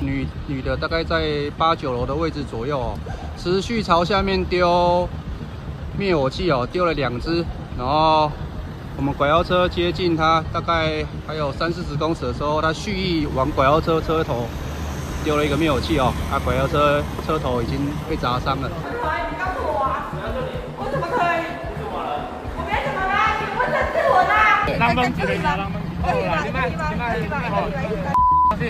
女女的大概在八九楼的位置左右哦，持续朝下面丢灭火器哦，丢了两只，然后我们拐腰车接近它，大概还有三四十公尺的时候，它蓄意往拐腰车车头丢了一个灭火器哦，啊，拐腰车车头已经被砸伤了。你告诉我啊！我怎么可以？我没怎么啦，你不认识我啦！浪漫之类的，浪漫。可以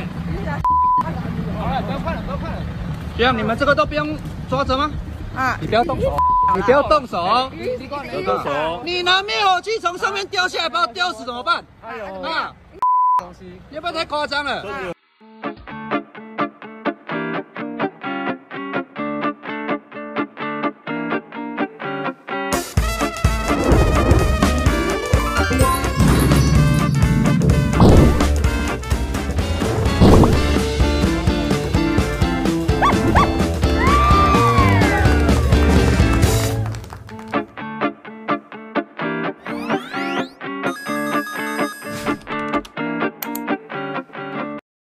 这样你们这个都不用抓着吗？啊！你不要动手，你不要动手哦。不要动手。你拿灭火器从上面掉下来，把我吊死怎么办？哎呦，啊！东西。要不要太夸张了？